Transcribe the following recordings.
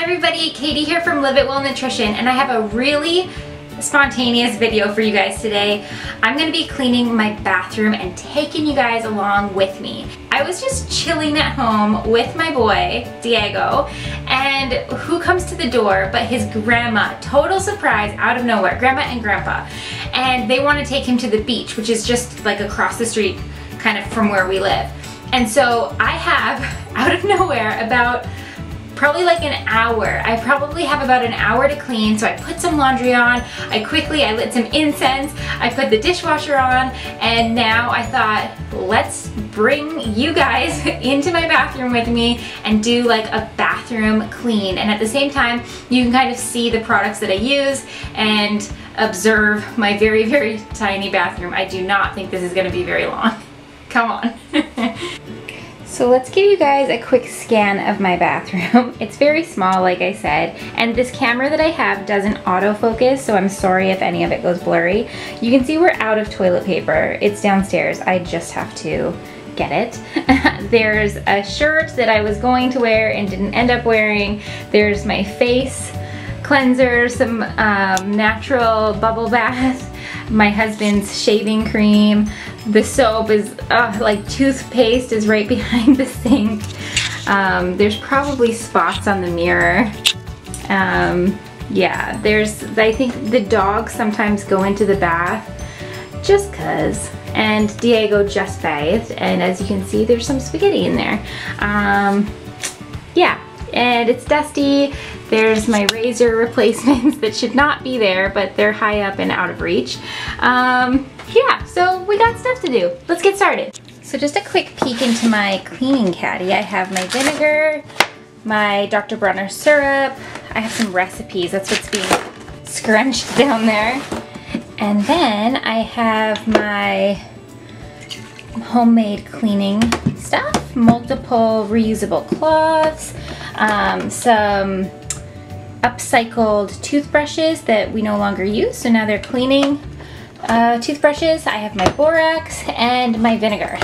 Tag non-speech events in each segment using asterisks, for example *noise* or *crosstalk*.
Hi everybody, Katie here from Live It Well Nutrition and I have a really spontaneous video for you guys today. I'm gonna be cleaning my bathroom and taking you guys along with me. I was just chilling at home with my boy, Diego, and who comes to the door but his grandma, total surprise out of nowhere, grandma and grandpa. And they wanna take him to the beach, which is just like across the street kind of from where we live. And so I have, *laughs* out of nowhere, about probably like an hour. I probably have about an hour to clean, so I put some laundry on, I quickly, I lit some incense, I put the dishwasher on, and now I thought, let's bring you guys *laughs* into my bathroom with me and do like a bathroom clean. And at the same time, you can kind of see the products that I use and observe my very, very tiny bathroom. I do not think this is gonna be very long. *laughs* Come on. *laughs* So let's give you guys a quick scan of my bathroom. *laughs* It's very small, like I said, and this camera that I have doesn't autofocus, so I'm sorry if any of it goes blurry. You can see we're out of toilet paper. It's downstairs. I just have to get it. *laughs* There's a shirt that I was going to wear and didn't end up wearing. There's my face cleanser, some um, natural bubble bath, *laughs* my husband's shaving cream, the soap is, uh, like toothpaste is right *laughs* behind the sink. Um, there's probably spots on the mirror. Um, yeah, there's, I think the dogs sometimes go into the bath just cause. And Diego just bathed, and as you can see, there's some spaghetti in there. Um, yeah, and it's dusty. There's my razor *laughs* replacements that should not be there, but they're high up and out of reach. Um, yeah, so we got stuff to do. Let's get started. So just a quick peek into my cleaning caddy. I have my vinegar, my Dr. Bronner syrup. I have some recipes. That's what's being scrunched *laughs* down there. And then I have my homemade cleaning stuff, multiple reusable cloths, um, some upcycled toothbrushes that we no longer use, so now they're cleaning uh, toothbrushes. I have my borax and my vinegar.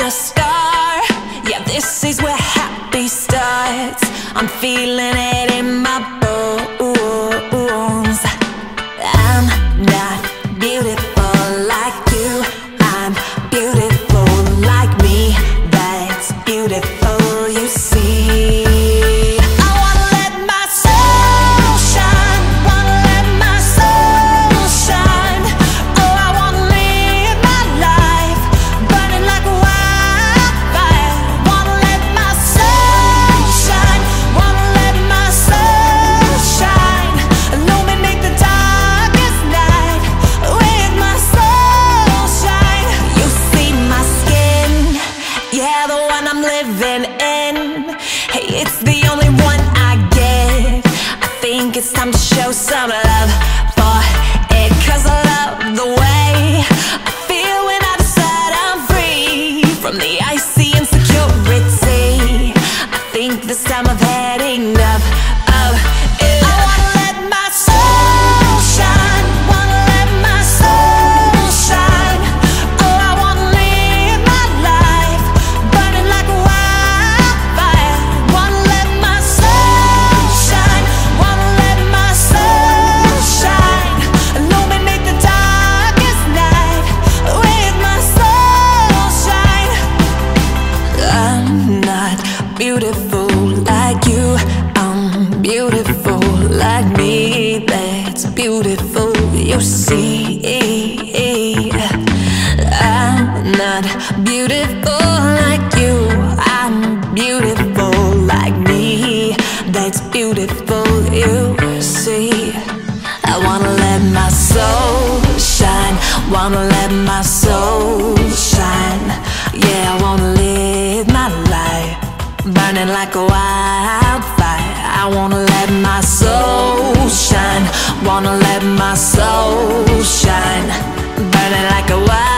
a star. Yeah, this is where happy starts. I'm feeling it in my think it's time to show some love for it Cause I love the way I feel when I decide I'm free From the icy insecurity. I think this time I've had enough my soul shine, burning like a wire.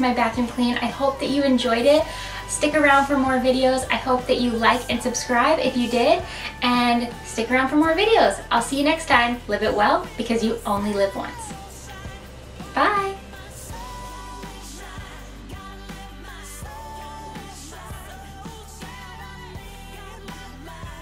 my bathroom clean. I hope that you enjoyed it. Stick around for more videos. I hope that you like and subscribe if you did. And stick around for more videos. I'll see you next time. Live it well because you only live once. Bye.